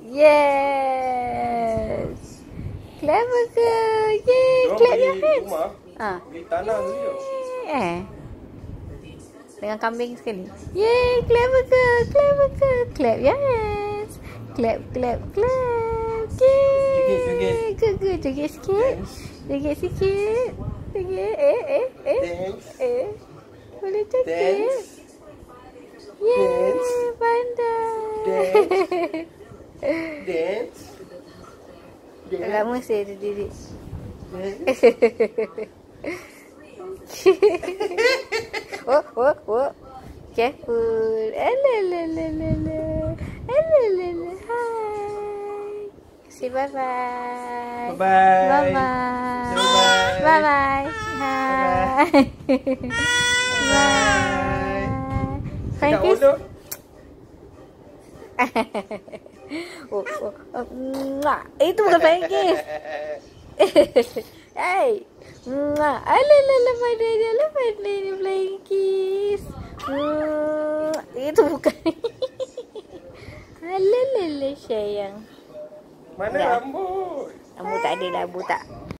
Yes. Clever ke? Yay, clap your hands. Rumah, Ha. beli tanah tu dia. Eh. Dengan kambing sekali. Yay, clever ke? Clever ke? Clap your hands. Clap, clap, clap. Yay. Joget, joget. Good, good. Joget sikit. Joget sikit. Joget. Eh, eh, eh. Dance. Eh. Boleh joget. Dance. Yay, pandai. Dance. Dance. Lama saya tu diri. Dance. oh, oh, oh. Careful. Alalalala. Alalalala. Hi. Say bye-bye. Bye-bye. Bye-bye. Bye-bye. Bye-bye. Hi. Bye. Fine Kat kiss. Odok. oh, oh, oh. Mwah. Itu bukan fine kiss. hey. Mwah. Alalala pandai dia lah pandai dia flying kiss. Mwah. Itu bukan. Alalala sayang. Mana Dah. rambut? Lambu tak ada lambu tak.